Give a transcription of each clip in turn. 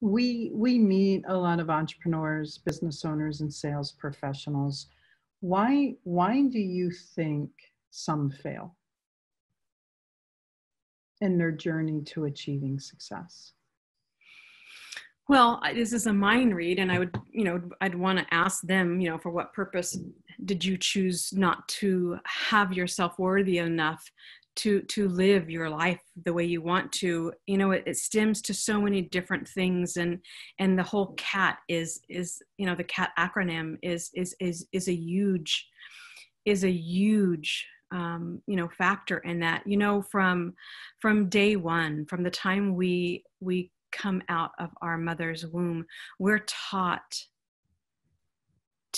we we meet a lot of entrepreneurs business owners and sales professionals. Why why do you think some fail in their journey to achieving success? Well this is a mind read and i would you know i'd want to ask them you know for what purpose did you choose not to have yourself worthy enough to to live your life the way you want to. You know it, it, stems to so many different things and and the whole cat is is you know the cat acronym is is is is a huge is a huge um, you know factor in that. You know from from day one from the time we we come out of our mother's womb we're taught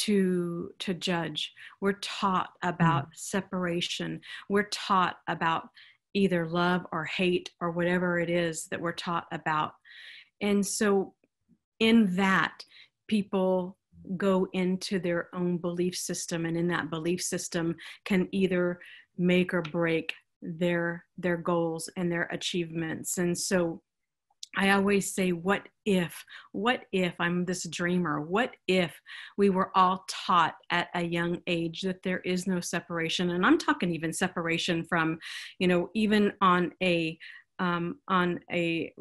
to to judge. We're taught about mm. separation. We're taught about either love or hate or whatever it is that we're taught about. And so in that people go into their own belief system and in that belief system can either make or break their their goals and their achievements. And so I always say, what if? What if I'm this dreamer? What if we were all taught at a young age that there is no separation? And I'm talking even separation from, you know, even on a um, on a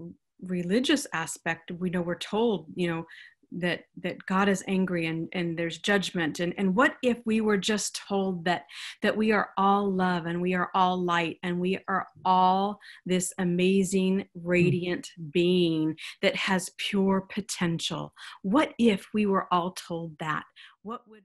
religious aspect. We know we're told, you know, that that god is angry and and there's judgment. And and what if we were just told that that we are all love and we are all light and we are all this amazing radiant being that has pure potential? What if we were all told that? What would